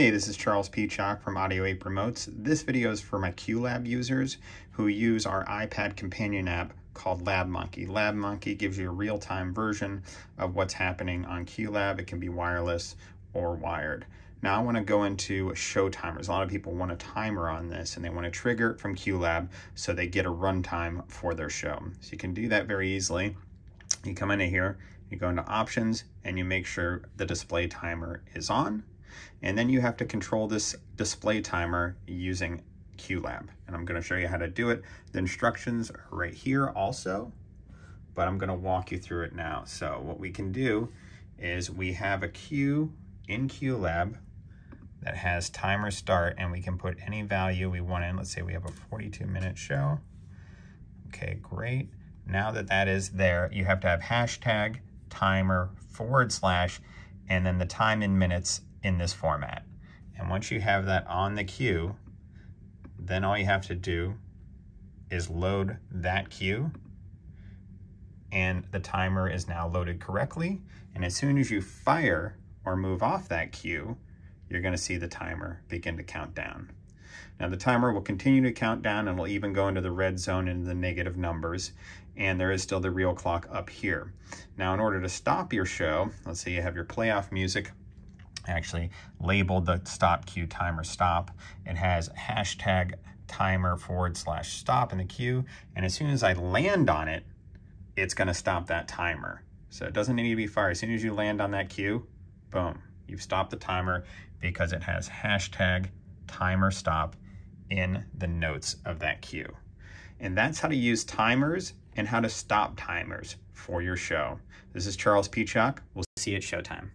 Hey, this is Charles Peachock from Audio Ape Remotes. This video is for my QLab users who use our iPad companion app called LabMonkey. LabMonkey gives you a real-time version of what's happening on QLab. It can be wireless or wired. Now I want to go into show timers. A lot of people want a timer on this and they want to trigger it from QLab so they get a runtime for their show. So you can do that very easily. You come into here, you go into options and you make sure the display timer is on and then you have to control this display timer using QLab. And I'm gonna show you how to do it. The instructions are right here also, but I'm gonna walk you through it now. So what we can do is we have a cue in QLab that has timer start and we can put any value we want in. Let's say we have a 42 minute show. Okay, great. Now that that is there, you have to have hashtag timer forward slash and then the time in minutes in this format. And once you have that on the cue, then all you have to do is load that cue and the timer is now loaded correctly. And as soon as you fire or move off that cue, you're gonna see the timer begin to count down. Now the timer will continue to count down and will even go into the red zone into the negative numbers and there is still the real clock up here. Now in order to stop your show, let's say you have your playoff music actually labeled the stop cue timer stop. It has hashtag timer forward slash stop in the cue. And as soon as I land on it, it's gonna stop that timer. So it doesn't need to be fired. As soon as you land on that cue, boom, you've stopped the timer because it has hashtag timer stop in the notes of that queue. And that's how to use timers and how to stop timers for your show. This is Charles Peachock. We'll see you at showtime.